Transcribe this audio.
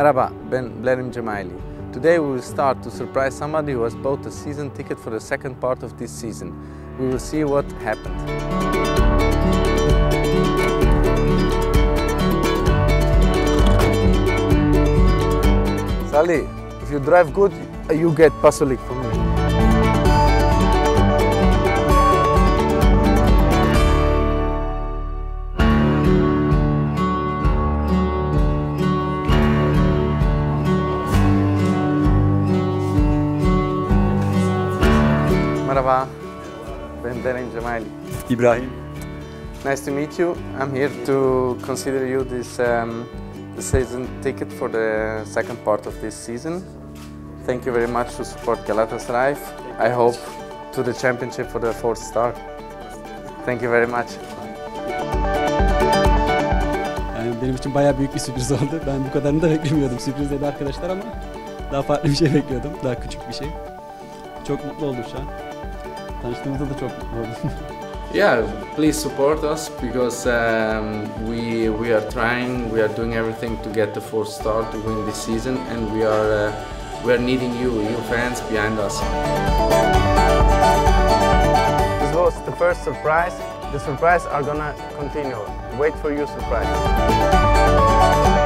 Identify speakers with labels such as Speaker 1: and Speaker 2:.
Speaker 1: Merhaba, ben Blerim Dzemaili. Today we will start to surprise somebody who has bought a season ticket for the second part of this season. We will see what happened. Sally, if you drive good, you get Pasolik from me. Merhaba, ben Blerim Cemaili.
Speaker 2: İbrahim.
Speaker 1: Nice to meet you. I'm here to consider you this um, the season ticket for the second part of this season. Thank you very much to support Galatasaray. I hope to the championship for the fourth star. Thank you very much.
Speaker 2: Yani benim için bayağı büyük bir sürpriz oldu. Ben bu kadarını da beklemiyordum. Sürpriz dedi arkadaşlar ama daha farklı bir şey bekliyordum. Daha küçük bir şey. Çok mutlu oldum şu an. Tanıştığımızda da çok.
Speaker 1: Yeah, please support us because um, we we are trying. We are doing everything to get the fourth star to win this season, and we are uh, we are needing you, you fans, behind us. This was the first surprise. The surprise are gonna continue. Wait for your surprise.